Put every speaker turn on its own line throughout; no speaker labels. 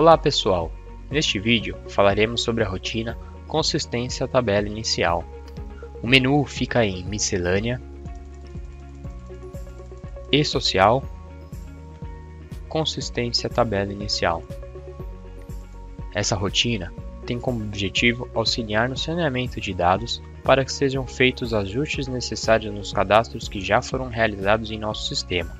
Olá pessoal, neste vídeo falaremos sobre a rotina consistência tabela inicial. O menu fica em miscelânea e social consistência tabela inicial. Essa rotina tem como objetivo auxiliar no saneamento de dados para que sejam feitos ajustes necessários nos cadastros que já foram realizados em nosso sistema.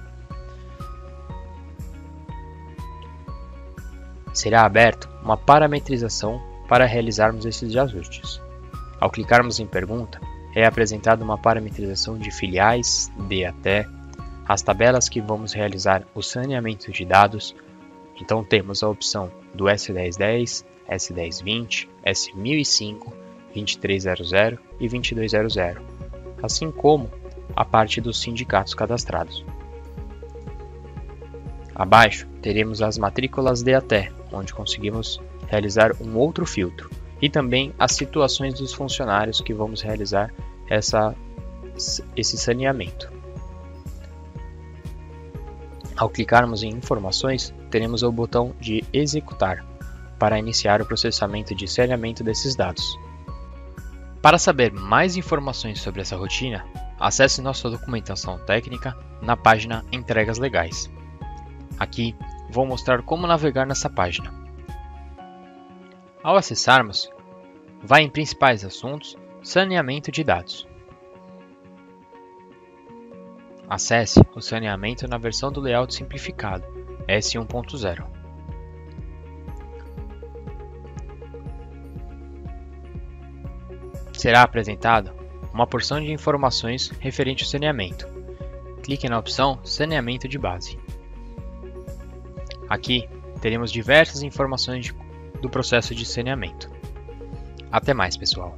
Será aberto uma parametrização para realizarmos esses ajustes. Ao clicarmos em Pergunta, é apresentada uma parametrização de filiais, de até, as tabelas que vamos realizar o saneamento de dados. Então temos a opção do S1010, S1020, S1005, 2300 e 2200, assim como a parte dos sindicatos cadastrados. Abaixo teremos as matrículas de até, onde conseguimos realizar um outro filtro, e também as situações dos funcionários que vamos realizar essa, esse saneamento. Ao clicarmos em Informações, teremos o botão de Executar para iniciar o processamento de saneamento desses dados. Para saber mais informações sobre essa rotina, acesse nossa documentação técnica na página Entregas Legais. Aqui vou mostrar como navegar nessa página. Ao acessarmos, vá em Principais Assuntos, Saneamento de Dados. Acesse o saneamento na versão do layout simplificado, S1.0. Será apresentada uma porção de informações referente ao saneamento. Clique na opção Saneamento de base. Aqui teremos diversas informações do processo de saneamento. Até mais, pessoal!